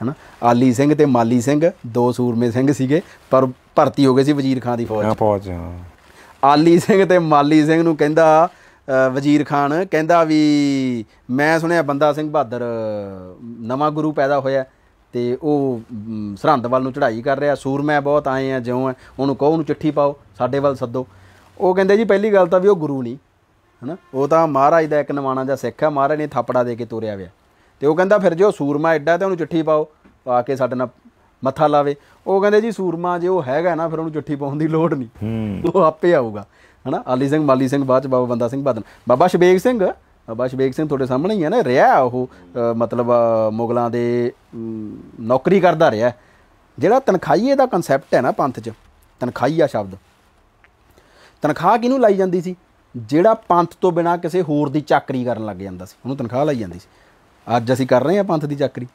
ਹਨਾ? ਆਲੀ ਸਿੰਘ ਤੇ ਮਾਲੀ ਸਿੰਘ ਦੋ ਸੂਰਮੇ ਸਿੰਘ ਸੀਗੇ ਪਰ ਭਰਤੀ ਹੋ ਗਏ ਸੀ ਵਜ਼ੀਰ ਖਾਨ ਦੀ ਫੌਜ ਹਾਂ ਪਹੁੰਚ ਹਾਂ। ਆਲੀ ਸਿੰਘ ਤੇ ਮਾਲੀ ਸਿੰਘ ਨੂੰ ਕਹਿੰਦਾ ਵਜ਼ੀਰ ਖਾਨ ਕਹਿੰਦਾ ਵੀ ਮੈਂ ਸੁਣਿਆ ਬੰਦਾ ਸਿੰਘ ਬਹਾਦਰ ਨਵਾਂ ਗੁਰੂ ਪੈਦਾ ਹੋਇਆ ਤੇ ਉਹ ਸਰਹੰਦ ਵੱਲ ਨੂੰ ਚੜ੍ਹਾਈ ਕਰ ਰਿਹਾ ਸੂਰਮੈ ਬਹੁਤ ਆਏ ਆ ਜਿਉਂ ਹੈ ਉਹਨੂੰ ਕਹੋ ਉਹਨੂੰ ਚਿੱਠੀ ਪਾਓ ਸਾਡੇ ਵੱਲ ਸੱਦੋ। ਉਹ ਕਹਿੰਦੇ ਜੀ ਪਹਿਲੀ ਗੱਲ ਤਾਂ ਵੀ ਉਹ ਗੁਰੂ ਨਹੀਂ ਹਨਾ? ਉਹ ਤਾਂ ਮਹਾਰਾਜ ਦਾ ਇੱਕ ਨਵਾਣਾ ਜਿਹਾ ਸਿੱਖ ਹੈ ਮਹਾਰਾਜ ਨੇ ਥਾਪੜਾ ਦੇ ਕੇ ਤੋਰਿਆ ਵਿਆ ਤੇ ਉਹ ਕਹਿੰਦਾ ਫਿਰ ਜੇ ਉਹ ਸੂਰਮਾ ਐਡਾ ਤੇ ਉਹਨੂੰ ਚਿੱਠੀ ਪਾਓ ਪਾ ਕੇ ਸਾਡੇ ਨਾਲ ਮੱਥਾ ਲਾਵੇ। ਉਹ ਕਹਿੰਦੇ ਜੀ ਸੂਰਮਾ ਜੇ ਉਹ ਹੈਗਾ ਨਾ ਫਿਰ ਉਹਨੂੰ ਚਿੱਠੀ ਪਾਉਣ ਦੀ ਲੋੜ ਨਹੀਂ। ਉਹ ਆਪੇ ਆਊਗਾ। ਹਨਾ? ਆਲੀ ਸਿੰਘ ਮਾਲੀ ਸਿੰਘ ਬਾਅਦ ਚ ਬਾਬਾ ਬੰਦਾ ਸਿੰਘ ਬਾਦਨ ਬਾਬਾ ਸ਼ਬੇਗ ਸਿੰਘ ਬਾਬਾ ਸ਼ਬੇਗ ਸਿੰਘ ਤੁਹਾਡੇ ਸਾਹਮਣੇ ਹੀ ਹੈ ਨਾ ਰਿਹਾ ਉਹ ਮਤਲਬ ਮੁਗਲਾਂ ਦੇ ਨੌਕਰੀ ਕਰਦਾ ਰਿਹਾ। ਜਿਹੜਾ ਤਨਖਾਹੀਏ ਦਾ ਕਨਸੈਪਟ ਹੈ ਨਾ ਪੰਥ 'ਚ ਤਨਖਾਹੀਆ ਸ਼ਬਦ। ਤਨਖਾਹ ਕਿਹਨੂੰ ਲਾਈ ਜਾਂਦੀ ਸੀ? ਜਿਹੜਾ ਪੰਥ ਤੋਂ ਬਿਨਾ ਕਿਸੇ ਹੋਰ ਦੀ ਚਾਕਰੀ ਕਰਨ ਲੱਗ ਜਾਂਦਾ ਸੀ ਉਹਨੂੰ ਤਨਖਾਹ ਲਾਈ ਜਾਂਦੀ ਸੀ। ਅੱਜ ਅਸੀਂ ਕਰ ਰਹੇ ਹਾਂ ਪੰਥ ਦੀ ਚਾਕਰੀ।